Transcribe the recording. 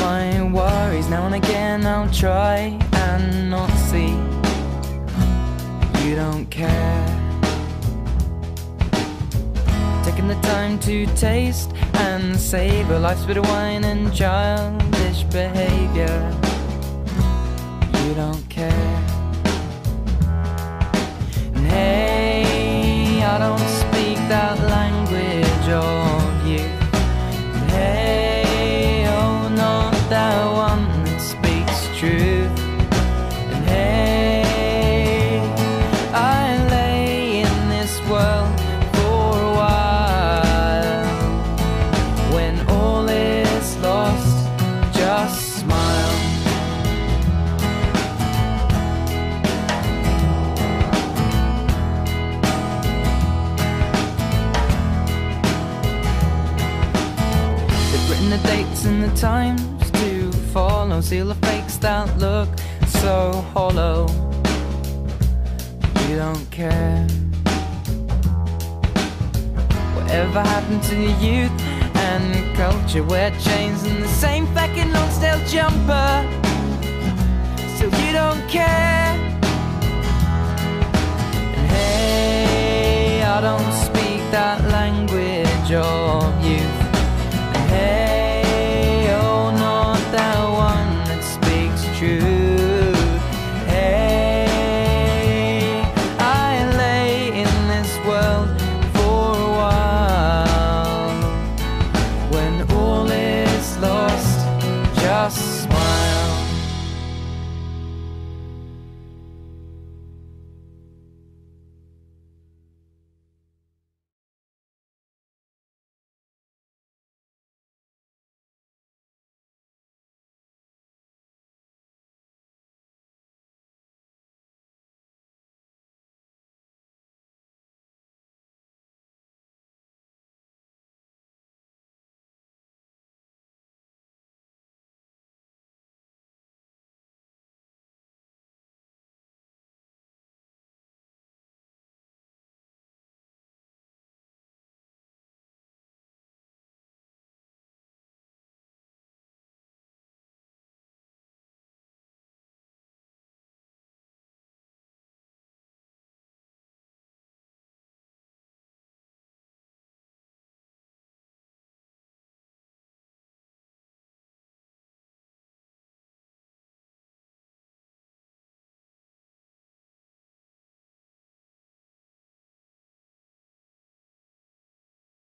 my worries. Now and again I'll try and not see you don't care. Taking the time to taste and savor life's bit of wine and childish behavior. You don't smile. They've written the dates and the times to follow. Seal the fakes that look so hollow. You don't care. Whatever happened to the youth and culture? Wear chains and the same jumper. Still, you don't care. And hey, I don't speak that language of youth. paz.